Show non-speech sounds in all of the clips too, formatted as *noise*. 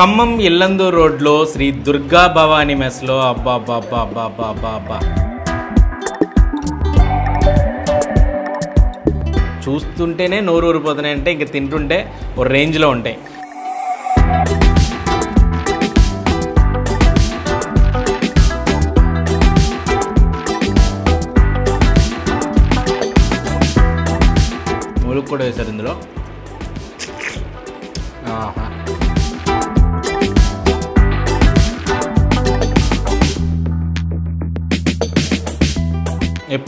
ఖమ్మం ఇల్లందు రోడ్లో శ్రీ దుర్గా భవానీ మెస్లో అబ్బా అబ్బా అబ్బా అబ్బా అబ్బా అబ్బా అబ్బా. చూస్తుంటేనే నోరు ఊరిపోతున్నాయి అంటే ఇంక తింటుంటే ఓ రేంజ్లో ఉంటాయి. ములుగు కూడా వేశారు ఇందులో.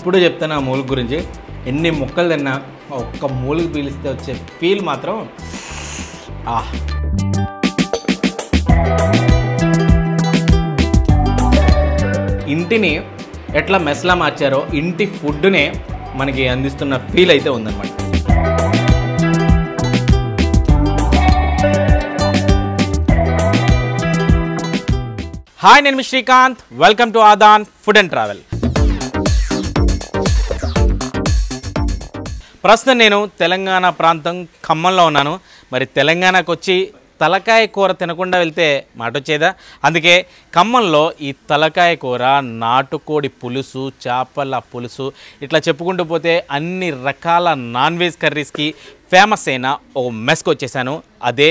ఎప్పుడు చెప్తాను ఆ మూలిక గురించి. ఎన్ని ముక్కలు తిన్నా ఒక్క మూలిక పీలిస్తే వచ్చే ఫీల్ మాత్రం ఆహ్ ఇంటిని ఎట్లా మెస్లా మార్చారో ఇంటి ఫుడ్నే మనకి అందిస్తున్న ఫీల్ అయితే ఉందన్నమాట. హాయ్ నేను Srikanth. Welcome to Adaan food and travel. ప్రస్తుతం నేను తెలంగాణ ప్రాంతం ఖమ్మంలో ఉన్నాను. మరి తెలంగాణకు వచ్చి తలకాయ కూర తినకుండా వెళ్తే మాట వచ్చేదా అందుకే ఖమ్మంలో ఈ తలకాయ కూర నాటుకోడి పులుసు చేపల పులుసు ఇట్లా చెప్పుకుంటూ పోతే అన్ని రకాల నాన్ వెజ్ కర్రీస్కి ఫేమస్ అయిన ఓ మెస్కి వచ్చేసాను అదే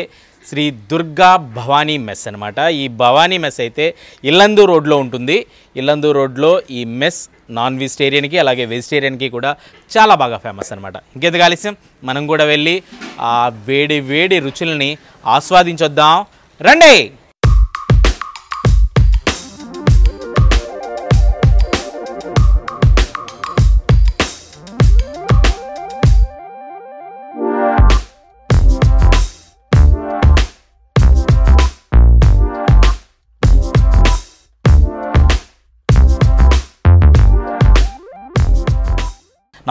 శ్రీ దుర్గా భవానీ మెస్ అనమాట ఈ భవానీ మెస్ అయితే ఇల్లందు రోడ్లో ఉంటుంది. ఇల్లందు రోడ్లో ఈ మెస్ నాన్ వెజిటేరియన్కి అలాగే వెజిటేరియన్కి కూడా చాలా బాగా ఫేమస్ అనమాట ఇంకెందుకు ఆలస్యం? మనం కూడా వెళ్ళి ఆ వేడి వేడి రుచుల్ని ఆస్వాదించొద్దాం. రండి!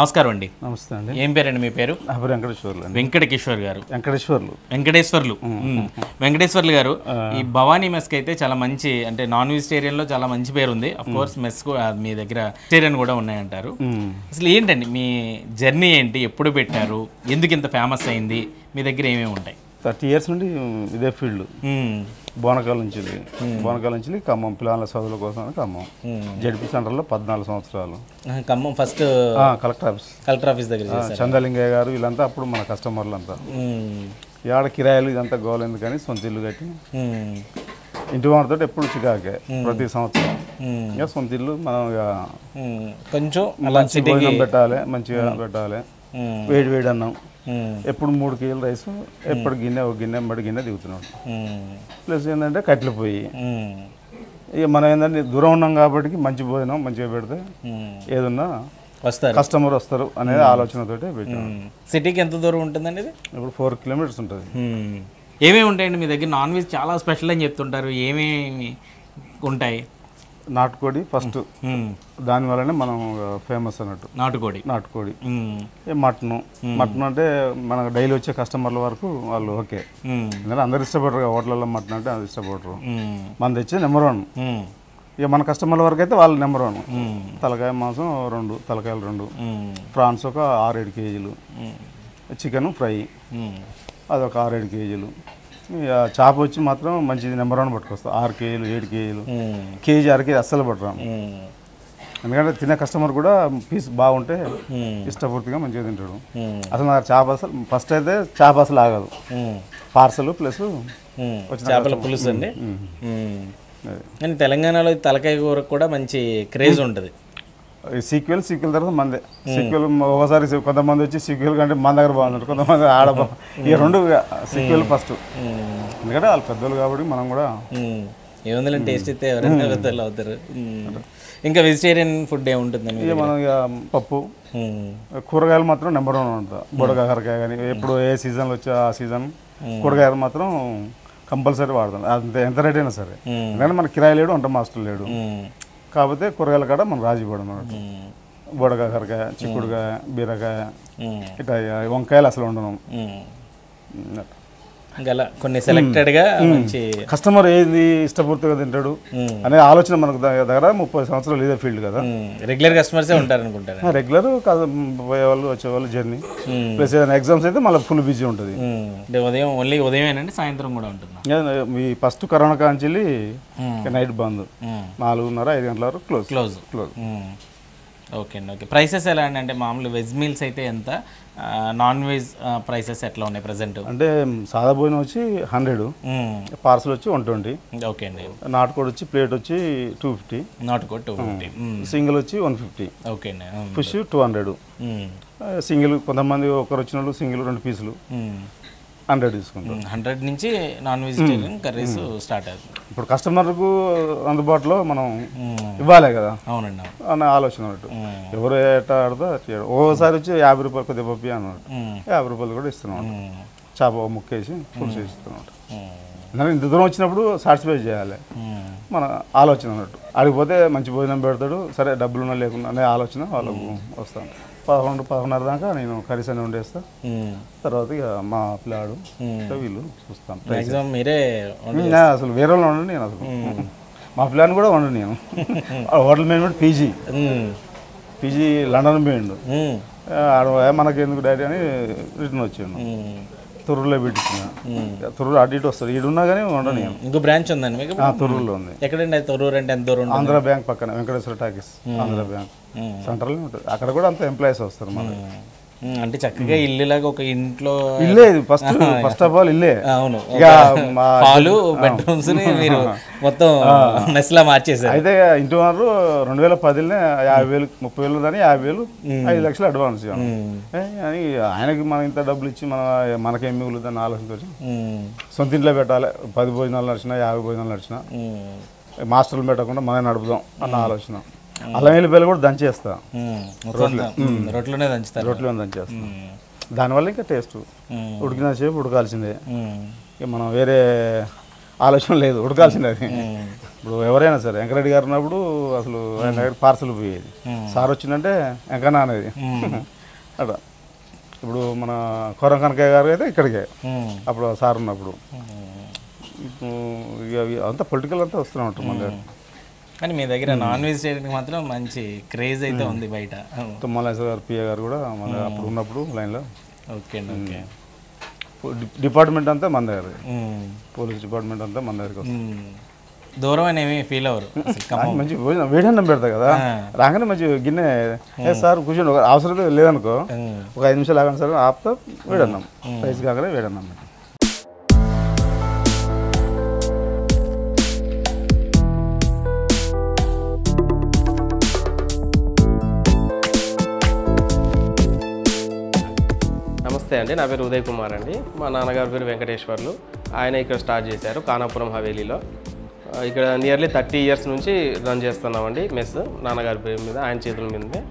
నమస్కారం అండి. నమస్తే అండి. ఏం పేరండి మీ పేరు? వెంకటేశ్వర్లు గారు. వెంకటేశ్వర్లు. వెంకటేశ్వర్లు. వెంకటేశ్వర్లు గారు ఈ భవానీ మెస్కి అయితే చాలా మంచి అంటే నాన్ వెజిటేరియన్లో చాలా మంచి పేరు ఉంది అఫ్ కోర్స్ మెస్ మీ దగ్గర వెజిటేరియన్ కూడా ఉన్నాయంటారు. అసలు ఏంటండి మీ జర్నీ ఏంటి? ఎప్పుడు పెట్టారు? ఎందుకు ఇంత ఫేమస్ అయింది? మీ దగ్గర ఏమేమి ఉంటాయి? థర్టీ ఇయర్స్ నుండి ఇదే ఫీల్డ్. బోనకాల నుంచి. బోనకాల నుంచి ఖమ్మం పిల్లల చదువుల కోసం ఖమ్మం జడ్పీ సెంటర్లో పద్నాలుగు సంవత్సరాలు Khammam first collector office collector office దగ్గర చందలింగయ్య గారు వీళ్ళంతా అప్పుడు మన కస్టమర్లు అంతా. ఏడ కిరాయిలు ఇదంతా గోల్ ఎందుకని సొంత ఇల్లు కట్టి. ఇంటి వాడితో ఎప్పుడు చికాకే ప్రతి సంవత్సరం. ఇక సొంత ఇల్లు మనం. కొంచెం మంచి భోజనం పెట్టాలి మంచిగా పెట్టాలి. వేడి వేడి అన్నం. ఎప్పుడు మూడు కేజీలు రైస్ ఎప్పుడు గిన్నె ఒక గిన్నె మడి గిన్నె దిగుతున్నాడు. ప్లస్ ఏంటంటే కట్టెలు పోయి. ఇక మనం ఏంటంటే దూరం ఉన్నాం కాబట్టి మంచి భోజనం మంచిగా పెడితే. ఏదన్నా వస్తారు. కస్టమర్ వస్తారు అనేది ఆలోచనతోటి పెట్టాం. సిటీకి ఎంత దూరం ఉంటుందండి ఇది? ఇప్పుడు ఫోర్ కిలోమీటర్స్ ఉంటుంది. మ్మ్. ఏమేమి ఉంటాయండి మీ దగ్గర? నాన్ వెజ్ చాలా స్పెషల్ అని చెప్తుంటారు. ఏమేమి ఉంటాయి? నాటుకోడి ఫస్ట్. దాని వల్లనే మనం ఫేమస్ అన్నట్టు నాటుకోడి నాటుకోడి మటన్ మటన్ అంటే మనకు డైలీ వచ్చే కస్టమర్ల వరకు వాళ్ళు ఓకే. ఎందుకంటే అందరు ఇష్టపడరు హోటళ్ళలో మటన్ అంటే అది ఇష్టపడరు. మన తెచ్చే నెంబర్ వన్. ఇక మన కస్టమర్ల వరకు అయితే వాళ్ళు నెంబర్ వన్. తలకాయ మాంసం రెండు తలకాయలు రెండు. ప్రాన్స్ ఒక ఆరేడు కేజీలు. Chicken fry. అదొక ఆరేడు కేజీలు చేప వచ్చి మాత్రం మంచిది నెంబర్ వన్ పట్టుకొస్తాం ఆరు కేజీలు ఏడు కేజీలు. కేజీ కేజీ అస్సలు పట్టరాం మ్మ్. ఎందుకంటే తినే కస్టమర్ కూడా పీస్ బాగుంటే. ఇష్టపూర్తిగా మంచిగా తింటాడు. అసలు నాకు చేప అసలు ఫస్ట్ అయితే చేప అసలు ఆగదు. Parcel plus. చేపల పులుసు అండి. కానీ తెలంగాణలో తలకాయ కూరకు కూడా మంచి క్రేజ్ ఉంటుంది సీక్వెల్ సీక్వెల్ తర్వాత మందే. సీక్వెల్ ఒకసారి కొంతమంది వచ్చి సీక్వెల్ కంటే మన దగ్గర బాగున్నారు కొంతమంది ఆడ ఈ రెండు సీక్వెల్ ఫస్ట్. ఎందుకంటే వాళ్ళు పెద్దలు కాబట్టి మనం కూడా మ్మ్. ఏముందండి టేస్ట్ అయితే ఎవరైనా పెద్దలు అవుతారు. ఇంకా వెజిటేరియన్ ఫుడ్ ఏముంటుందండి ఇక మనం ఇక పప్పు. కూరగాయలు మాత్రం నెంబర్ వన్ ఉంటుంది. బుడకాకరకాయ కానీ ఎప్పుడు ఏ సీజన్లో వచ్చే ఆ సీజన్ కూరగాయలు మాత్రం కంపల్సరీ వాడతాం. అంత ఎంత రేట్ అయినా సరే. ఎందుకంటే మన కిరాయి లేడు వంట మాస్టర్ లేడు. కాకపోతే కూరగాయల కాడ మనం రాజీ పడం అన్నట్టు మ్మ్. బుడకాకరకాయ చిక్కుడుకాయ బీరకాయ. ఇట్లా వంకాయలు అసలు ఉండను అలా కొన్ని సెలెక్టెడ్గా మంచి కస్టమర్ ఏది ఇష్టపూర్తిగా తింటాడు అనే ఆలోచన మనకు దగ్గ- దగ్గర ముప్పై సంవత్సరాలు ఇదే ఫీల్డ్ కదా. రెగ్యులర్ కస్టమర్సే ఉంటారు అనుకుంటారు రెగ్యులర్ పోయేవాళ్ళు వచ్చేవాళ్ళు జర్నీ. ప్లస్ ఏదైనా ఎగ్జామ్స్ అయితే మళ్ళీ ఫుల్ బిజీ ఉంటుంది. ఉదయం ఓన్లీ ఉదయమేనండి సాయంత్రం కూడా ఉంటుందా? మీ ఫస్ట్ కరోనా కాంచెల్లి నైట్ బంద్. నాలుగున్నర ఐదు గంటల వరకు క్లోజ్ క్లోజ్ క్లోజ్ ఓకే అండి ఓకే. ప్రైసెస్ ఎలా అండి? అంటే మామూలు వెజ్ మీల్స్ అయితే ఎంత? నాన్ వెజ్ ప్రైసెస్ ఎట్లా ఉన్నాయి ప్రజెంట్? అంటే సాదా భోజనం వచ్చి హండ్రెడ్. పార్సల్ వచ్చి వన్ ట్వంటీ. ఓకే అండి. నాటుకోడి వచ్చి ప్లేట్ వచ్చి టూ ఫిఫ్టీ. నాట్ కోట్ టూ ఫిఫ్టీ. సింగిల్ వచ్చి వన్ ఫిఫ్టీ. ఓకే అండి ఫిష్ టూ హండ్రెడ్. సింగిల్ కొంతమంది ఒకరు వచ్చిన వాళ్ళు సింగిల్ రెండు పీసులు. హండ్రెడ్ తీసుకుంటారు. హండ్రెడ్ నుంచి నాన్ వెజిటేరియన్ కర్రీస్ స్టార్ట్ అవుతుంది. ఇప్పుడు కస్టమర్కు అందుబాటులో మనం ఇవ్వాలి కదా? అవునండి అవును. అన్న ఆలోచన అన్నట్టు ఎవరు ఎట్లా చేయడం. ఓసారి వచ్చి యాభై రూపాయలు కొద్దిగా పప్పి అన్నట్టు. యాభై రూపాయలు కూడా ఇస్తున్నాం. చేప ఒక ముక్క వేసి పులుసు ఇస్తున్నాం. ఎందుకంటే ఇంత దూరం వచ్చినప్పుడు సాటిస్ఫై చేయాలి. మన ఆలోచన అన్నట్టు ఆడిపోతే మంచి భోజనం పెడతాడు. సరే డబ్బులు ఉన్నా లేకుండా అనే ఆలోచన వాళ్ళకు వస్తాను పదకొండు పదకొండున్నర దాకా నేను కర్రీస్ అని వండేస్తా. తర్వాత ఇక మా పిల్లాడు వీళ్ళు చూస్తాను. మ్యాక్సిమం మీరే అసలు వేరే వాళ్ళు వండండి నేను అసలు. మా పిల్లని కూడా వండు నేను. Hotel management PG. PG London పోయిండు మనకి ఎందుకు డాడీ అని రిటర్న్ వచ్చాను. తొర్రూరులో పెట్టించిన తొర్రూరు అటు ఇటు ఈడున్నా కానీ నేను ఇంకో బ్రాంచ్ ఉందండి మీకు? తొర్రూరులో ఉంది. ఎక్కడండి తొర్రూరు అంటే ఎంత దూరం ఆంధ్ర బ్యాంక్ పక్కన Venkateswara talkies Andhra bank. Central ఉంటుంది. అక్కడ కూడా అంత ఎంప్లాయీస్ వస్తారు మన మ్మ్. అంటే చక్కగా ఇల్లులాగా ఒక ఇంట్లో ఇల్లే ఫస్ట్ ఫస్ట్ ఆఫ్ ఆల్ ఇల్లే. అవును. ఇక హాలు బెడ్రూమ్స్ మీరు *laughs* మొత్తం మెస్ లా మార్చేసారు అయితే ఇంటి వారు రెండు వేల పదిలోనే యాభై వేలు ముప్పై వేలు దాని యాభై వేలు ఐదు లక్షలు అడ్వాన్స్ అని ఆయనకి మనం ఇంత డబ్బులు ఇచ్చి మన మనకేం మిగులుదని ఆలోచనతో. సొంత ఇంట్లో పెట్టాలి. పది భోజనాలు నడిచినా యాభై భోజనాలు నడిచినా. మాస్టర్లు పెట్టకుండా మనం నడుపుదాం అన్న ఆలోచన. అల్లం వెల్లిపాయలు కూడా దంచేస్తా. రొట్టెలోనే దంచుతారు. రొట్టెలో దంచేస్తా. దానివల్ల ఇంకా టేస్ట్. ఉడికిన సేపు ఉడకాల్సిందే. మనం వేరే ఆలోచన లేదు ఉడకాల్సిందే అది. ఇప్పుడు ఎవరైనా సరే వెంకరెడ్డి గారు ఉన్నప్పుడు అసలు ఆయన దగ్గర పార్సల్ పోయేది. సార్ వచ్చిందంటే వెంకన్న అనేది. *laughs* అట్లా. ఇప్పుడు మన కొరం కనకయ్య గారు అయితే ఇక్కడికే. అప్పుడు సార్ ఉన్నప్పుడు. ఇప్పుడు ఇక అవి అంతా పొలిటికల్ అంతా వస్తూనే ఉంటారు మన దగ్గర. కానీ మీ దగ్గర నాన్ వెజిటేరియన్ మాత్రం మంచి క్రేజ్ అయితే ఉంది బయట. తుమ్మలేశ్వర గారు పిఏ గారు కూడా మన అప్పుడు ఉన్నప్పుడు లైన్లో ఓకే అండి ఓకే. డి- డిపార్ట్మెంట్ అంతా మన దగ్గర. మ్మ్. పోలీస్ డిపార్ట్మెంట్ అంతా మన దగ్గరికి. దూరం ఫీల్ అవ్వరు. మంచి భోజనం వేడి అన్నం పెడతా కదా. రాగానే మంచి గిన్నె సార్ కూర్చోండి ఒక అవసరం లేదు- లేదనుకో. ఒక ఐదు నిమిషాలు ఆగండి సార్ ఆపుతా వేడన్నాం రైస్ కాగానే వేడన్నాం అండి. నా పేరు ఉదయ్ కుమార్ అండి. మా నాన్నగారి పేరు వెంకటేశ్వర్లు. ఆయన ఇక్కడ స్టార్ట్ చేశారు కానాపురం హవేలీలో. ఇక్కడ నియర్లీ థర్టీ ఇయర్స్ నుంచి రన్ చేస్తున్నామండి మెస్ నాన్నగారి పేరు మీద ఆయన చేతుల మీదనే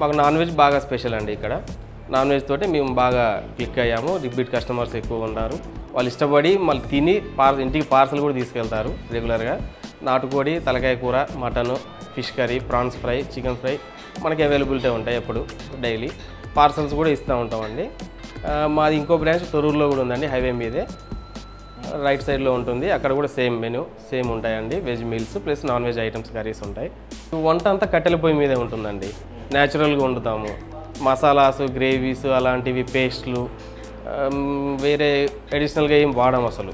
మాకు నాన్ వెజ్ బాగా స్పెషల్ అండి ఇక్కడ. నాన్ వెజ్ తోటి మేము బాగా క్లిక్ అయ్యాము. రిపీట్ కస్టమర్స్ ఎక్కువ ఉన్నారు. వాళ్ళు ఇష్టపడి మళ్ళీ తిని పార్ ఇంటికి పార్సల్ కూడా తీసుకెళ్తారు రెగ్యులర్గా. నాటుకోడి తలకాయ కూర mutton fish curry prawns fry chicken fry మనకి అవైలబిలిటీ ఉంటాయి ఎప్పుడు డైలీ. పార్సల్స్ కూడా ఇస్తూ ఉంటామండి. మాది ఇంకో బ్రాంచ్ తొరూరులో కూడా ఉందండి హైవే మీదే. రైట్ సైడ్లో ఉంటుంది అక్కడ కూడా సేమ్ మెనూ సేమ్ ఉంటాయండి veg meals plus non veg items curries ఉంటాయి. వంట అంతా కట్టెల పొయ్యి మీదే ఉంటుందండి న్యాచురల్గా వండుతాము. మసాలాస్ గ్రేవీస్ అలాంటివి పేస్ట్లు వేరే అడిషనల్గా ఏం వాడము అసలు.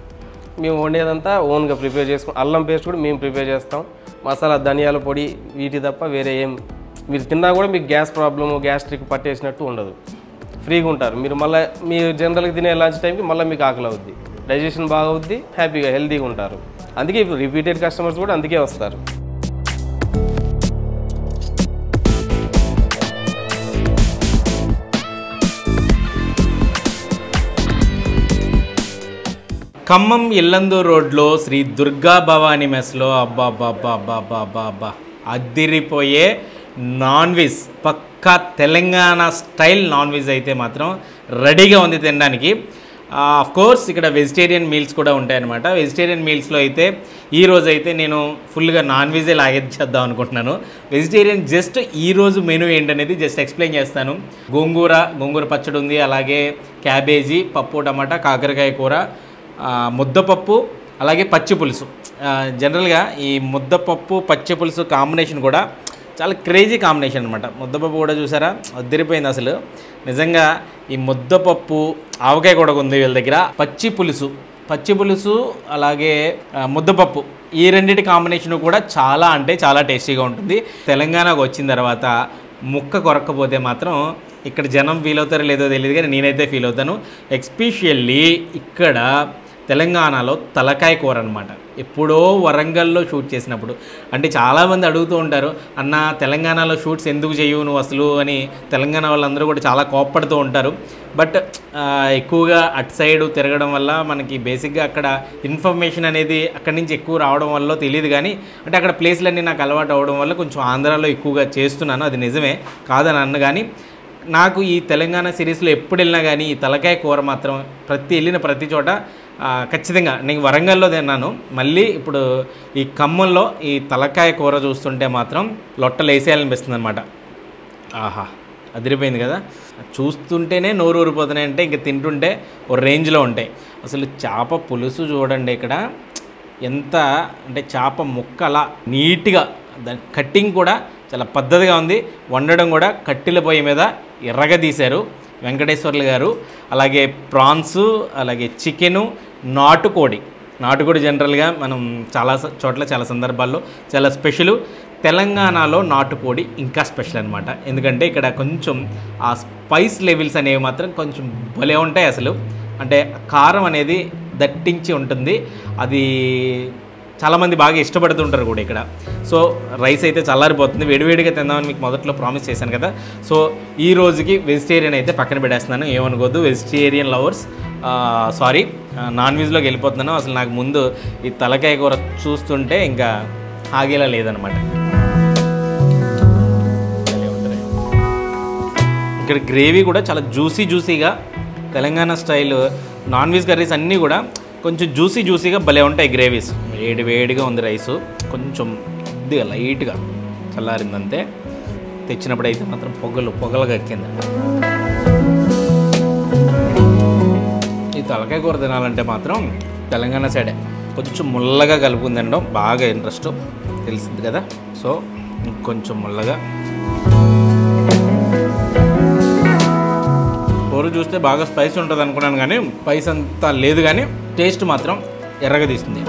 మేము వండేదంతా ఓన్గా ప్రిపేర్ చేసుకుని అల్లం పేస్ట్ కూడా మేము ప్రిపేర్ చేస్తాం. మసాలా ధనియాల పొడి వీటి తప్ప వేరే ఏం మీరు తిన్నా కూడా మీకు గ్యాస్ ప్రాబ్లము గ్యాస్ట్రిక్ పట్టేసినట్టు ఉండదు. ఫ్రీగా ఉంటారు మీరు మళ్ళీ మీరు జనరల్గా తినే లంచ్ టైంకి మళ్ళీ మీకు ఆకలి అవుద్ది డైజెషన్ బాగా అవుద్ది హ్యాపీగా హెల్తీగా ఉంటారు అందుకే ఇప్పుడు రిపీటెడ్ కస్టమర్స్ కూడా అందుకే వస్తారు ఖమ్మం ఇల్లందూరు రోడ్లో శ్రీ దుర్గా భవాని మెస్లో అబ్బా అబ్బా అబ్బా అబ్బా అబ్బా అబ్బా అబ్బా అద్దిరిపోయే నాన్ వెజ్ పక్కా తెలంగాణ స్టైల్ నాన్ వెజ్ అయితే మాత్రం రెడీగా ఉంది తినడానికి. కోర్స్ ఇక్కడ వెజిటేరియన్ మీల్స్ కూడా ఉంటాయన్నమాట. వెజిటేరియన్ మీల్స్లో అయితే ఈ అయితే నేను ఫుల్గా నాన్ వెజే లాగేద్దాం అనుకుంటున్నాను. వెజిటేరియన్ జస్ట్ ఈ రోజు మెనూ ఏంటనేది జస్ట్ ఎక్స్ప్లెయిన్ చేస్తాను. గోంగూర గోంగూర పచ్చడి ఉంది అలాగే క్యాబేజీ పప్పు టమాటా కాకరకాయ కూర ముద్దపప్పు అలాగే పచ్చి పులుసు. జనరల్గా ఈ ముద్దపప్పు పచ్చి పులుసు కాంబినేషన్ కూడా చాలా క్రేజీ కాంబినేషన్ అనమాట ముద్దపప్పు కూడా చూసారా? వద్దిరిపోయింది అసలు. నిజంగా ఈ ముద్దపప్పు ఆవకాయ కూడా ఉంది వీళ్ళ దగ్గర. పచ్చి పులుసు. పచ్చి పులుసు అలాగే ముద్దపప్పు. ఈ రెండింటి కాంబినేషన్ కూడా చాలా అంటే చాలా టేస్టీగా ఉంటుంది. తెలంగాణకు వచ్చిన తర్వాత ముక్క కొరక్కపోతే మాత్రం ఇక్కడ జనం ఫీల్ అవుతారో లేదో తెలియదు కానీ నేనైతే ఫీల్ అవుతాను. ఎక్స్పెషల్లీ ఇక్కడ తెలంగాణలో తలకాయ కూర అనమాట ఎప్పుడో వరంగల్లో షూట్ చేసినప్పుడు. అంటే చాలామంది అడుగుతూ ఉంటారు అన్న తెలంగాణలో షూట్స్ ఎందుకు చేయవు నువ్వు అసలు? అని తెలంగాణ వాళ్ళందరూ కూడా చాలా కోప్పడుతూ ఉంటారు. బట్ ఎక్కువగా అటు సైడ్ తిరగడం వల్ల మనకి బేసిక్గా అక్కడ ఇన్ఫర్మేషన్ అనేది అక్కడి నుంచి ఎక్కువ రావడం వల్ల తెలియదు కానీ అంటే అక్కడ ప్లేస్లన్నీ నాకు అలవాటు అవ్వడం వల్ల కొంచెం ఆంధ్రాలో ఎక్కువగా చేస్తున్నాను. అది నిజమే కాదని అన్న కానీ నాకు ఈ తెలంగాణ సిరీస్లో ఎప్పుడు వెళ్ళినా కానీ ఈ తలకాయ కూర మాత్రం ప్రతి వెళ్ళిన ప్రతి చోట ఖచ్చితంగా నేను వరంగల్లో తిన్నాను. మళ్ళీ ఇప్పుడు ఈ ఖమ్మంలో ఈ తలకాయ కూర చూస్తుంటే మాత్రం లొట్టలు వేసేయాలనిపిస్తుంది అనమాట ఆహా అదిరిపోయింది కదా. చూస్తుంటేనే నోరు ఊరిపోతున్నాయి అంటే ఇంక తింటుంటే ఓ రేంజ్లో ఉంటాయి. అసలు చేప పులుసు చూడండి ఇక్కడ. ఎంత అంటే చేప ముక్క అలా నీట్గా దాని కట్టింగ్ కూడా చాలా పద్ధతిగా ఉంది. వండడం కూడా కట్టెల పొయ్యి మీద ఎర్రగా తీశారు వెంకటేశ్వర్లు గారు. అలాగే ప్రాన్స్ అలాగే చికెను నాటుకోడి. నాటుకోడి జనరల్గా మనం చాలా చోట్ల చాలా సందర్భాల్లో చాలా స్పెషల్. తెలంగాణలో నాటుకోడి ఇంకా స్పెషల్ అనమాట ఎందుకంటే ఇక్కడ కొంచెం ఆ స్పైస్ లెవెల్స్ అనేవి మాత్రం కొంచెం భలే ఉంటాయి అసలు. అంటే కారం అనేది దట్టించి ఉంటుంది. అది చాలామంది బాగా ఇష్టపడుతుంటారు కూడా ఇక్కడ. సో రైస్ అయితే చల్లారిపోతుంది. వేడివేడిగా తిందామని మీకు మొదట్లో ప్రామిస్ చేశాను కదా. సో ఈ రోజుకి వెజిటేరియన్ అయితే పక్కన పెట్టేస్తున్నాను. ఏమనుకోద్దు వెజిటేరియన్ లవర్స్ సారీ నాన్ వెజ్లోకి వెళ్ళిపోతున్నాను. అసలు నాకు ముందు ఈ తలకాయ కూర చూస్తుంటే ఇంకా ఆగేలా లేదనమాట ఇక్కడ గ్రేవీ కూడా చాలా జ్యూసీ జ్యూసీగా Telangana style non veg curries అన్నీ కూడా కొంచెం జ్యూసీ జ్యూసీగా భలే ఉంటాయి గ్రేవీస్. వేడి వేడిగా ఉంది రైసు. కొంచెం కొద్దిగా లైట్గా చల్లారింది అంతే తెచ్చినప్పుడు అయితే మాత్రం పొగలు పొగలుగా ఎక్కింది ఈ తలకాయ కూర తినాలంటే మాత్రం తెలంగాణ సైడే కొంచెం ముల్లగా కలుపుకుని తినడం బాగా ఇంట్రెస్ట్ తెలిసింది కదా. సో ఇంకొంచెం ముల్లగా. కూర చూస్తే బాగా స్పైస్ ఉంటుంది అనుకున్నాను కానీ స్పైస్ అంతా లేదు కానీ టేస్ట్ మాత్రం ఎర్రగా తీస్తుంది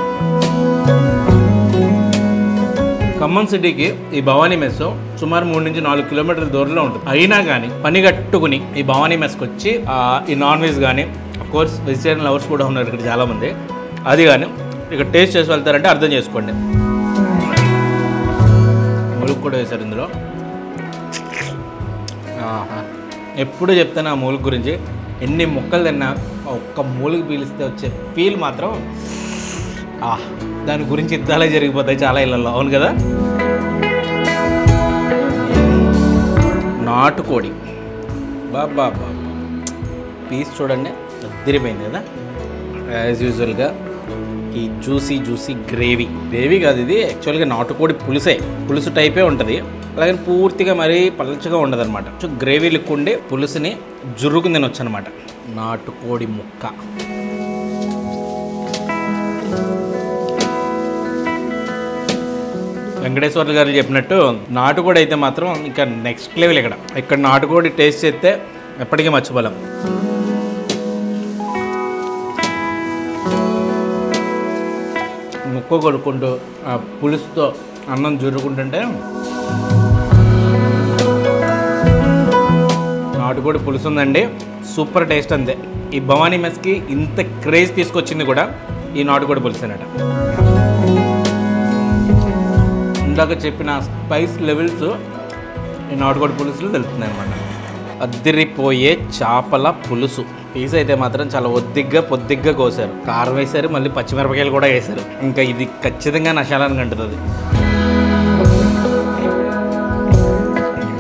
ఖమ్మం సిటీకి ఈ భవానీ మెస్ సుమారు మూడు నుంచి నాలుగు కిలోమీటర్ల దూరంలో ఉంటుంది. అయినా కానీ పని కట్టుకుని ఈ భవానీ మెస్కి వచ్చి ఈ నాన్ వెజ్ కానీ కోర్స్ వెజిటేరియన్ లవర్స్ కూడా ఉన్నారు ఇక్కడ చాలామంది. అది కానీ ఇక్కడ టేస్ట్ చేసి వెళ్తారంటే అర్థం చేసుకోండి. మూలుగు కూడా వేశారు ఇందులో. ఎప్పుడు చెప్తాను ఆ మూలుగు గురించి? ఎన్ని మొక్కలు తిన్నా ఒక్క మూలికి పీలిస్తే వచ్చే ఫీల్ మాత్రం ఆ, దాని గురించి యుద్ధాలే జరిగిపోతాయి చాలా ఇళ్ళల్లో అవును కదా? నాటుకోడి. బాబా బాబా. పీస్ చూడండి అద్దరిపోయింది కదా? యాజ్ యూజువల్గా ఈ జ్యూసీ జ్యూసీ గ్రేవీ. గ్రేవీ కాదు ఇది యాక్చువల్గా నాటుకోడి పులుసే. పులుసు టైపే ఉంటుంది. అలాగే పూర్తిగా మరీ పలచగా ఉండదు అనమాట గ్రేవీ లుక్ పులుసుని జుర్రుకు తినొచ్చు అనమాట నాటుకోడి ముక్క. వెంకటేశ్వర్లు గారు చెప్పినట్టు నాటుకోడి అయితే మాత్రం ఇంకా నెక్స్ట్ లెవెల్ ఇక్కడ. ఇక్కడ నాటుకోడి టేస్ట్ చేస్తే ఎప్పటికీ మర్చిపోలేం. తక్కువ కొడుకుంటూ ఆ పులుసుతో అన్నం జురుకుంటుంటే నాటుకోడి పులుసు ఉందండి సూపర్ టేస్ట్ అంతే. ఈ భవానీ మెస్కి ఇంత క్రేజ్ తీసుకొచ్చింది కూడా ఈ నాటుకోడి పులుసేనట. ఇందాక చెప్పిన స్పైస్ లెవెల్స్ ఈ నాటుకోడి పులుసులు తెలుస్తున్నాయి అనమాట అద్దరిపోయే చేపల పులుసు. పీస్ అయితే మాత్రం చాలా ఒద్దిగ్గా పొద్దిగ్గా కోసారు. కారం వేశారు మళ్ళీ పచ్చిమిరపకాయలు కూడా వేశారు. ఇంకా ఇది ఖచ్చితంగా నశాలానికి అంటుతుంది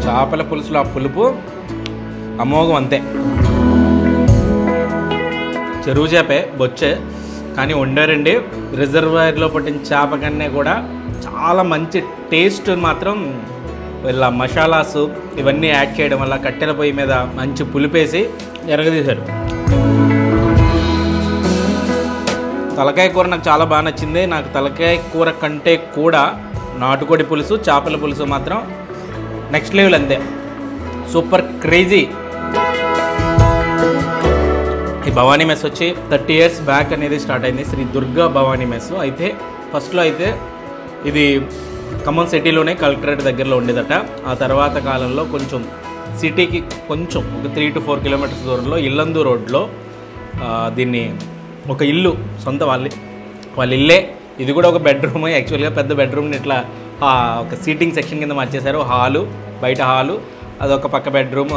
చేపల పులుసులో ఆ పులుపు అమోఘం అంతే. చెరువు చేపే బొచ్చే కానీ వండారండి. రిజర్వాయర్లో పట్టిన చేప కన్నా కూడా చాలా మంచి టేస్ట్ మాత్రం వీళ్ళ మసాలాసు ఇవన్నీ యాడ్ చేయడం వల్ల కట్టెల పొయ్యి మీద మంచి పులిపేసి ఎరగదీశారు. తలకాయ కూర నాకు చాలా బాగా నచ్చింది. నాకు తలకాయ కూర కంటే కూడా నాటుకోడి పులుసు చేపల పులుసు మాత్రం నెక్స్ట్ లెవెల్ అంతే. సూపర్ క్రేజీ ఈ భవానీ మెస్ వచ్చి థర్టీ ఇయర్స్ బ్యాక్ అనేది స్టార్ట్ అయింది. శ్రీ దుర్గా భవానీ మెస్. అయితే ఫస్ట్లో అయితే ఇది ఖమ్మం సిటీలోనే కలెక్టరేట్ దగ్గరలో ఉండేదట. ఆ తర్వాత కాలంలో కొంచెం సిటీకి కొంచెం ఒక త్రీ టు ఫోర్ కిలోమీటర్స్ దూరంలో ఇల్లందు రోడ్లో దీన్ని ఒక ఇల్లు సొంత వాళ్ళ వాళ్ళ ఇల్లే. ఇది కూడా ఒక బెడ్రూమ్ యాక్చువల్గా పెద్ద బెడ్రూమ్ని ఇట్లా ఒక సీటింగ్ సెక్షన్ కింద మార్చేశారు. హాలు బయట హాలు అదొక పక్క బెడ్రూమ్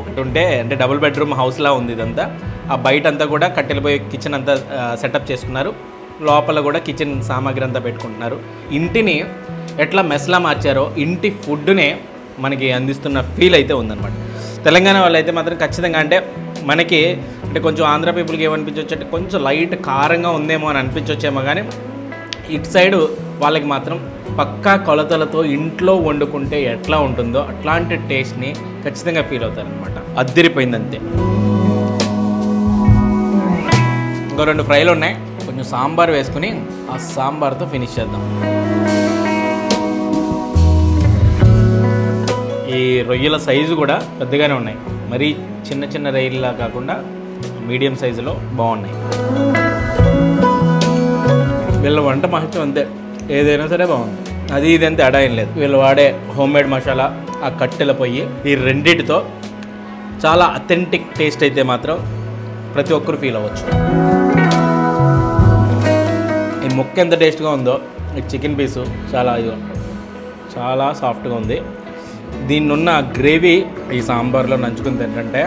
ఒకటి ఉంటే అంటే డబుల్ బెడ్రూమ్ హౌస్లా ఉంది ఇదంతా. ఆ బయట అంతా కూడా కట్టెలపోయి కిచెన్ అంతా సెటప్ చేసుకున్నారు. లోపల కూడా కిచెన్ సామాగ్రి అంతా పెట్టుకుంటున్నారు. ఇంటిని ఎట్లా మెస్లా మార్చారో ఇంటి ఫుడ్నే మనకి అందిస్తున్న ఫీల్ అయితే ఉందన్నమాట. తెలంగాణ వాళ్ళు అయితే మాత్రం ఖచ్చితంగా అంటే మనకి అంటే కొంచెం ఆంధ్ర పీపుల్కి ఏమనిపించవచ్చు అంటే కొంచెం లైట్ కారంగా ఉందేమో అని అనిపించవచ్చేమో కానీ ఇటు సైడు వాళ్ళకి మాత్రం పక్కా కొలతలతో ఇంట్లో వండుకుంటే ఎట్లా ఉంటుందో అట్లాంటి టేస్ట్ని ఖచ్చితంగా ఫీల్ అవుతారనమాట అద్దరిపోయింది అంతే ఇంకో రెండు ఫ్రైలు ఉన్నాయి. కొంచెం సాంబార్ వేసుకుని ఆ సాంబార్తో ఫినిష్ చేద్దాం. ఈ రొయ్యల సైజు కూడా పెద్దగానే ఉన్నాయి. మరీ చిన్న చిన్న రొయ్యల్లా కాకుండా మీడియం సైజులో బాగున్నాయి. వీళ్ళ వంట మహత్యం అంతే. ఏదైనా సరే బాగుంది. అది ఇది అంతే అడా ఏం లేదు. వీళ్ళు వాడే హోమ్ మేడ్ మసాలా ఆ కట్టెల పొయ్యి ఈ రెండిటితో చాలా అథెంటిక్ టేస్ట్ అయితే మాత్రం ప్రతి ఒక్కరు ఫీల్ అవ్వచ్చు. ఈ ముక్క ఎంత టేస్ట్గా ఉందో ఈ చికెన్ పీసు చాలా ఇదిగో చాలా సాఫ్ట్గా ఉంది. దీన్నున్న గ్రేవీ ఈ సాంబార్లో నంచుకుని ఏంటంటే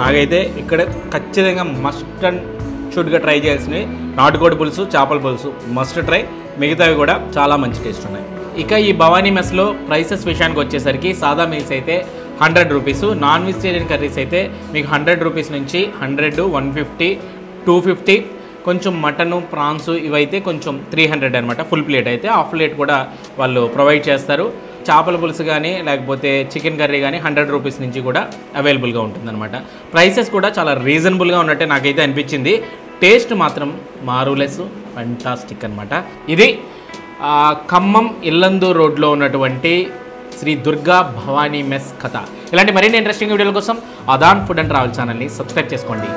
నాకైతే ఇక్కడ ఖచ్చితంగా మస్ట్ అండ్ షుడ్గా ట్రై చేయాల్సినవి నాటుకోడి పులుసు చేపల పులుసు మస్ట్ ట్రై మిగతావి కూడా చాలా మంచి టేస్ట్ ఉన్నాయి. ఇక ఈ భవానీ మెస్లో ప్రైసెస్ విషయానికి వచ్చేసరికి సాదా మీల్స్ అయితే hundred rupees non vegetarian curries అయితే మీకు హండ్రెడ్ రూపీస్ నుంచి hundred one fifty two fifty కొంచెం మటను ప్రాన్స్ ఇవైతే కొంచెం త్రీ హండ్రెడ్ అనమాట ఫుల్ ప్లేట్ అయితే హాఫ్ ప్లేట్ కూడా వాళ్ళు ప్రొవైడ్ చేస్తారు. చేపల పులుసు కానీ లేకపోతే చికెన్ కర్రీ కానీ హండ్రెడ్ రూపీస్ నుంచి కూడా అవైలబుల్గా ఉంటుందన్నమాట. ప్రైసెస్ కూడా చాలా రీజనబుల్గా ఉన్నట్టే నాకైతే అనిపించింది. టేస్ట్ మాత్రం మారులెస్ ఫంటాస్టిక్ అనమాట ఇది ఖమ్మం ఇల్లందు రోడ్లో ఉన్నటువంటి శ్రీ దుర్గా భవానీ మెస్ కథ. ఇలాంటి మరిన్ని ఇంట్రెస్టింగ్ వీడియోల కోసం అదాన్ ఫుడ్ అండ్ ట్రావెల్ ఛానల్ని సబ్స్క్రైబ్ చేసుకోండి.